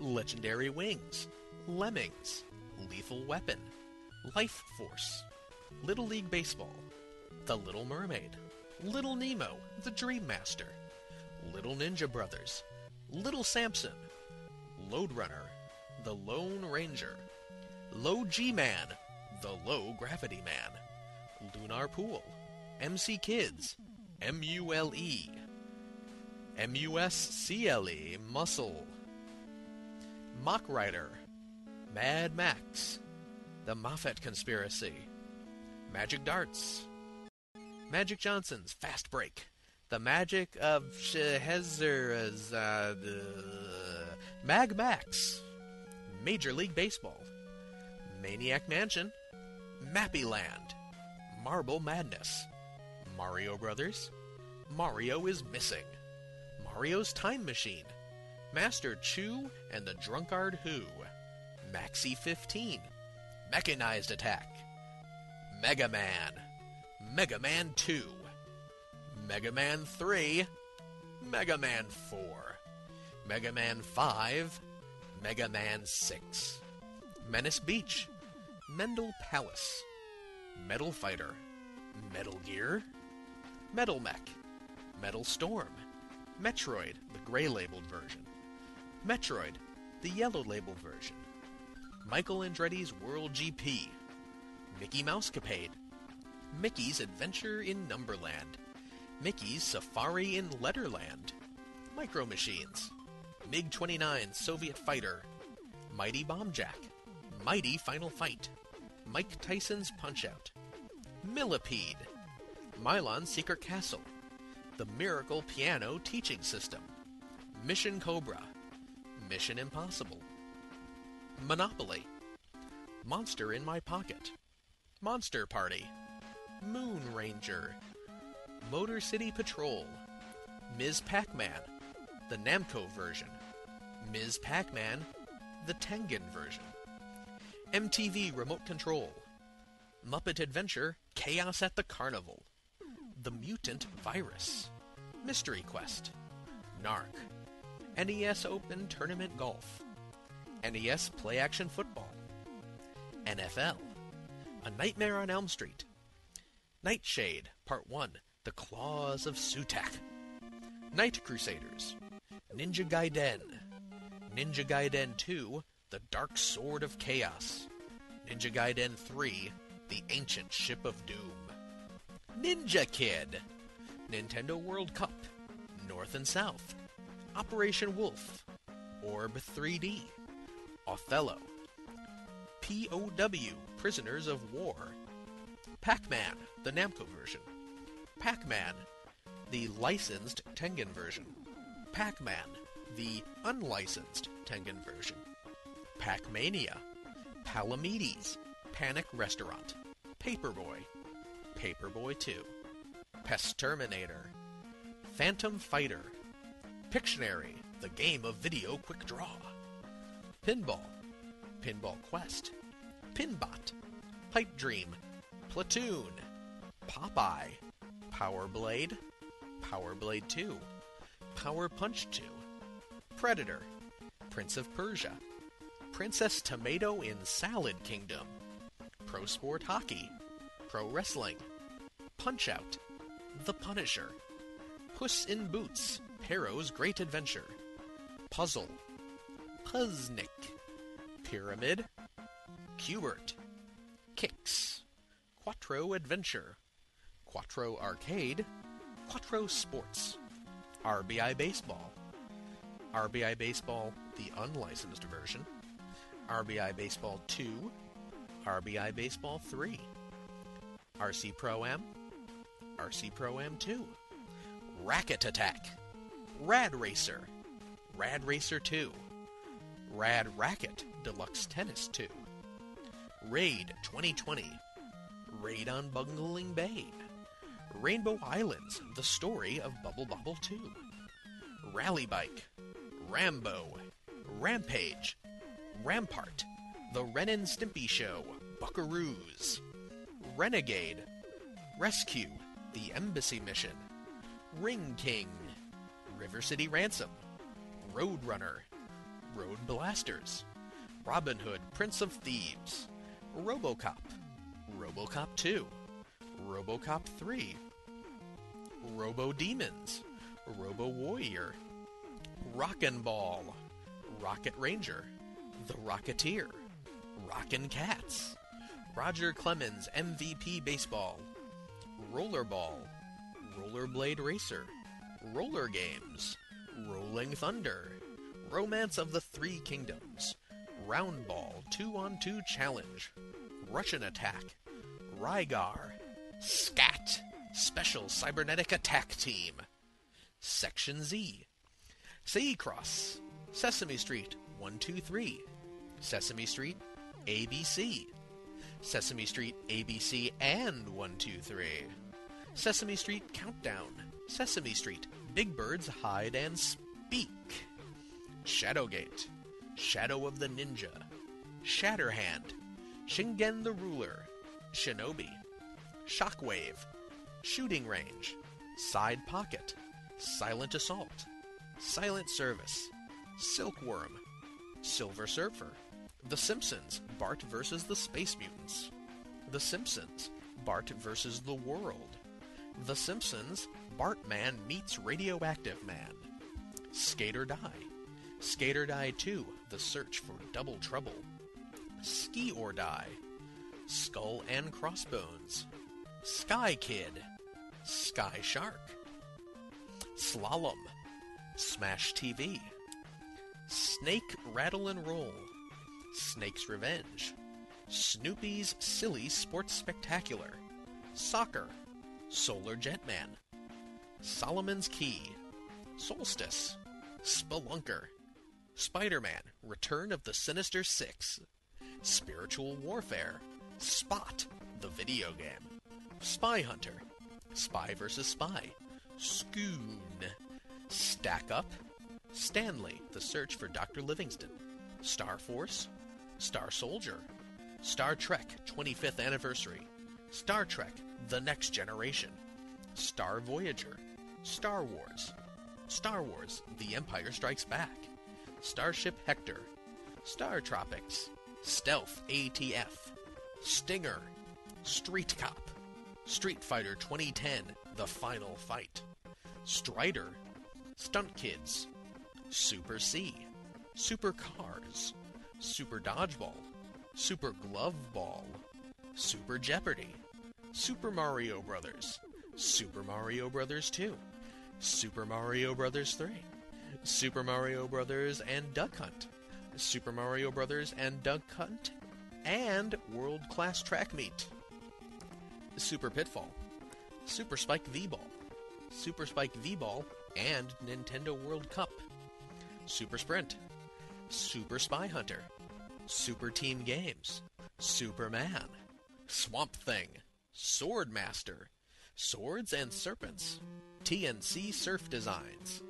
Legendary Wings, Lemmings, Lethal Weapon, Life Force, Little League Baseball, The Little Mermaid, Little Nemo, The Dream Master, Little Ninja Brothers, Little Samson, Lode Runner, The Lone Ranger, Low G Man, The Low Gravity Man, Lunar Pool, MC Kids, M-U-L-E, M-U-S-C-L-E, Muscle, Mach Rider, Mad Max, The Mafat Conspiracy, Magic Darts, Magic Johnson's Fast Break, The Magic of Shehezer's, uh, the Mag Max, Major League Baseball, Maniac Mansion, Mappy Land, Marble Madness, Mario Brothers, Mario is Missing, Mario's Time Machine, Master Chu and the Drunkard Hu, Maxi 15, Mechanized Attack, Mega Man, Mega Man 2, Mega Man 3, Mega Man 4, Mega Man 5, Mega Man 6, Menace Beach, Mendel Palace, Metal Fighter, Metal Gear, Metal Mech, Metal Storm, Metroid, the gray labeled version, Metroid, the yellow label version, Michael Andretti's World GP, Mickey Mousecapade, Mickey's Adventure in Numberland, Mickey's Safari in Letterland, Micro Machines, MiG 29 Soviet Fighter, Mighty Bomb Jack, Mighty Final Fight, Mike Tyson's Punch Out, Millipede, Milon Secret Castle, The Miracle Piano Teaching System, Mission Cobra, Mission Impossible, Monopoly, Monster in My Pocket, Monster Party, Moon Ranger, Motor City Patrol, Ms. Pac Man, the Namco version, Ms. Pac Man, the Tengen version, MTV Remote Control, Muppet Adventure. Chaos at the Carnival, The Mutant Virus, Mystery Quest, Narc, NES Open Tournament Golf, NES Play Action Football, NFL, A Nightmare on Elm Street, Nightshade Part 1 The Claws of Sutak, Night Crusaders, Ninja Gaiden, Ninja Gaiden 2 The Dark Sword of Chaos, Ninja Gaiden 3 The Ancient Ship of Doom, Ninja Kid, Nintendo World Cup, North and South, Operation Wolf, Orb 3D, Othello, POW Prisoners of War, Pac Man, the Namco version, Pac Man, the licensed Tengen version, Pac Man, the unlicensed Tengen version, Pac Mania, Palamedes, Panic Restaurant, Paperboy, Paperboy 2, Pest Terminator, Phantom Fighter, Pictionary, the game of video quick draw, Pinball, Pinball Quest, Pinbot, Pipe Dream, Platoon, Popeye, Power Blade, Power Blade 2, Power Punch 2, Predator, Prince of Persia, Princess Tomato in Salad Kingdom, Pro Sport Hockey, Pro Wrestling, Punch Out, The Punisher, Puss in Boots, Pero's Great Adventure, Puzzle, Puznik, Pyramid, Q*bert, Qix, Quattro Adventure, Quattro Arcade, Quattro Sports, RBI Baseball, RBI Baseball, the unlicensed version, RBI Baseball 2, RBI Baseball 3, RC Pro Am, RC Pro Am 2, Racket Attack, Rad Racer, Rad Racer 2, Rad Racket Deluxe Tennis 2, Raid 2020, Raid on Bungling Bay, Rainbow Islands, The Story of Bubble Bobble 2, Rally Bike, Rambo, Rampage, Rampart, The Ren and Stimpy Show, Buckaroos, Renegade, Rescue, The Embassy Mission, Ring King, River City Ransom, Roadrunner, Road Blasters, Robin Hood, Prince of Thieves, Robocop, Robocop 2, Robocop 3, Robo Demons, Robo Warrior, Rockin' Ball, Rocket Ranger, The Rocketeer, Rockin' Kats, Roger Clemens MVP Baseball, Rollerball, Rollerblade Racer, Roller Games, Rolling Thunder, Romance of the Three Kingdoms, Roundball 2 on 2 Challenge, Russian Attack, Rygar, SCAT, Special Cybernetic Attack Team, Section Z, Cross, Sesame Street 123, Sesame Street ABC, Sesame Street ABC and 123, Sesame Street Countdown, Sesame Street. Big Birds Hide and Speak, Shadowgate, Shadow of the Ninja, Shatterhand, Shingen the Ruler, Shinobi, Shockwave, Shooting Range, Side Pocket, Silent Assault, Silent Service, Silkworm, Silver Surfer, The Simpsons, Bart vs. the Space Mutants, The Simpsons, Bart vs. the World, The Simpsons, Bartman meets Radioactive Man, Skate or Die, Skate or Die 2, The Search for Double Trouble, Ski or Die, Skull and Crossbones, Sky Kid, Sky Shark, Slalom, Smash TV, Snake Rattle and Roll, Snake's Revenge, Snoopy's Silly Sports Spectacular, Soccer, Solar Jetman, Solomon's Key, Solstice, Spelunker, Spider-Man, Return of the Sinister Six, Spiritual Warfare, Spot, the video game, Spy Hunter, Spy vs. Spy, Squoon, Stack Up, Stanley, The Search for Dr. Livingstone, Star Force, Star Soldier, Star Trek 25th Anniversary, Star Trek The Next Generation, Star Voyager, Star Wars, Star Wars The Empire Strikes Back, Starship Hector, Star Tropics, Stealth ATF, Stinger, Street Cop, Street Fighter 2010 The Final Fight, Strider, Stunt Kids, Super C, Super Cars, Super Dodgeball, Super Glove Ball, Super Jeopardy, Super Mario Brothers, Super Mario Brothers 2, Super Mario Brothers 3, Super Mario Brothers and Duck Hunt, Super Mario Brothers and Duck Hunt, and World Class Track Meet. Super Pitfall, Super Spike V-Ball, Super Spike V-Ball, and Nintendo World Cup. Super Sprint, Super Spy Hunter, Super Team Games, Superman, Swamp Thing, Sword Master, Swords and Serpents, T&C Surf Designs,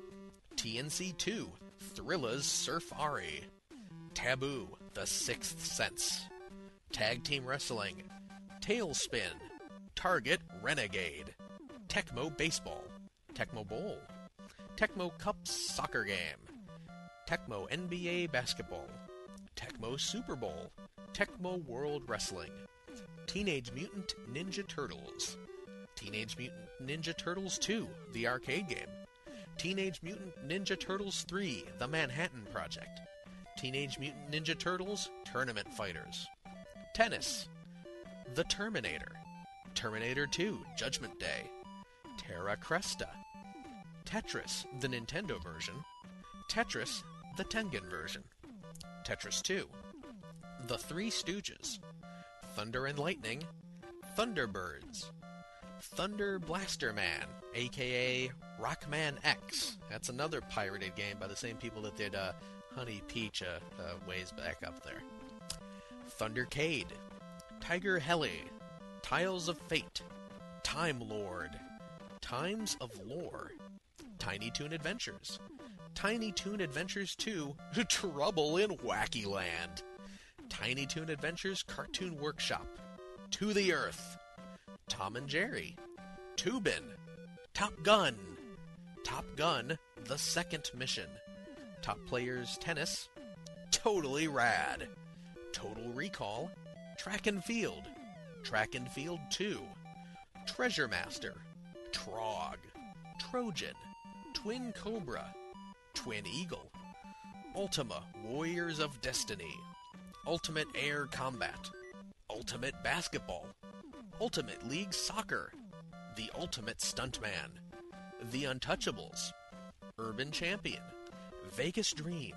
T&C 2, Thrilla's Surfari, Taboo, The Sixth Sense, Tag Team Wrestling, TaleSpin, Target Renegade, Tecmo Baseball, Tecmo Bowl, Tecmo Cup Soccer Game, Tecmo NBA Basketball, Tecmo Super Bowl, Tecmo World Wrestling, Teenage Mutant Ninja Turtles, Teenage Mutant Ninja Turtles 2, the arcade game, Teenage Mutant Ninja Turtles 3, the Manhattan Project, Teenage Mutant Ninja Turtles Tournament Fighters, Tennis, The Terminator, Terminator 2 Judgment Day, Terra Cresta, Tetris, the Nintendo version, Tetris, the Tengen version, Tetris 2, The Three Stooges, Thunder and Lightning, Thunderbirds, Thunder Blaster Man, aka Rockman X. That's another pirated game by the same people that did uh, Honey Peach uh, uh, ways back up there. Thundercade, Tiger Heli, Tiles of Fate, Time Lord, Times of Lore, Tiny Toon Adventures, Tiny Toon Adventures 2, Trouble in Wacky Land, Tiny Toon Adventures Cartoon Workshop, To the Earth, Tom and Jerry, Toobin', Top Gun, Top Gun, The Second Mission, Top Players Tennis, totally rad. Total Recall, Track and Field, Track and Field 2, Treasure Master, Trog, Trojan, Twin Cobra, Twin Eagle, Ultima Warriors of Destiny, Ultimate Air Combat, Ultimate Basketball, Ultimate League Soccer, The Ultimate Stuntman, The Untouchables, Urban Champion, Vegas Dream,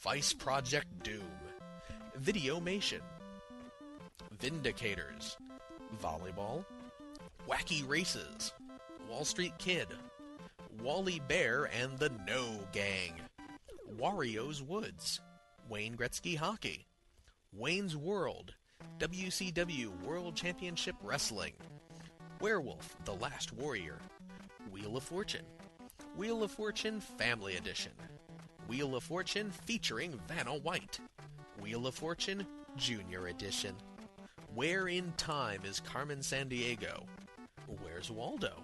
Vice Project Doom, Videomation, Vindicators, Volleyball, Wacky Races, Wall Street Kid, Wally Bear and the No Gang, Wario's Woods, Wayne Gretzky Hockey, Wayne's World, WCW World Championship Wrestling, Werewolf The Last Warrior, Wheel of Fortune, Wheel of Fortune Family Edition, Wheel of Fortune featuring Vanna White, Wheel of Fortune Junior Edition, Where in Time is Carmen Sandiego? Where's Waldo?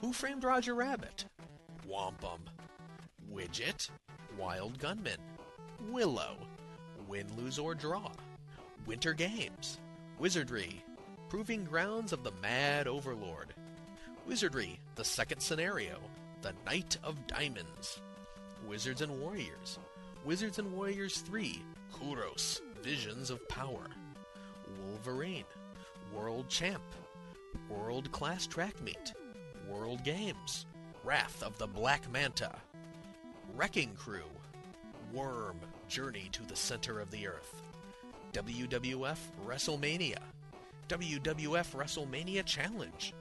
Who Framed Roger Rabbit? Whomp 'Em. Widget, Wild Gunman, Willow, Win, Lose, or Draw, Winter Games, Wizardry, Proving Grounds of the Mad Overlord, Wizardry, the second scenario, The Knight of Diamonds, Wizards and Warriors, Wizards and Warriors 3, Kuros, Visions of Power, Wolverine, World Champ, World Class Track Meet, World Games, Wrath of the Black Manta, Wrecking Crew, Wurm, Journey to the Center of the Earth, WWF WrestleMania, WWF WrestleMania Challenge,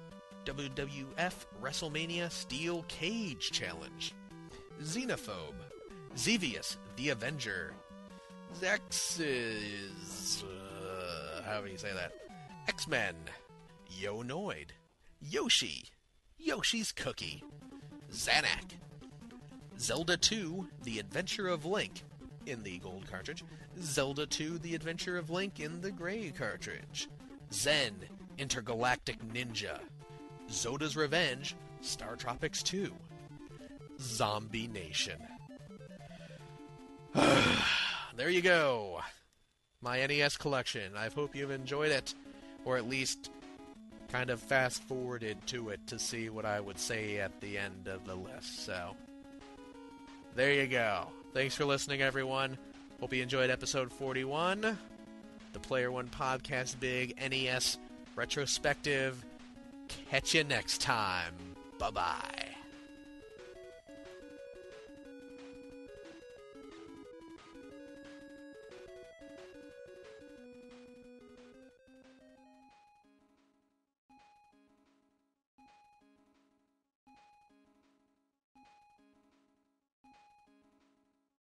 WWF WrestleMania Steel Cage Challenge, Xenophobe, Xevious the Avenger, Zexes, uh, how do you say that? X Men, Yo! Noid, Yoshi, Yoshi's Cookie, Zanac, Zelda 2 The Adventure of Link in the gold cartridge, Zelda 2 The Adventure of Link in the gray cartridge, Zen Intergalactic Ninja, Zoda's Revenge, Star Tropics 2, Zombie Nation. there you go. My NES collection. I hope you've enjoyed it, or at least kind of fast forwarded to it to see what I would say at the end of the list. So, there you go. Thanks for listening, everyone. Hope you enjoyed episode 41, the Player One Podcast Big NES Retrospective. Catch you next time. Bye bye.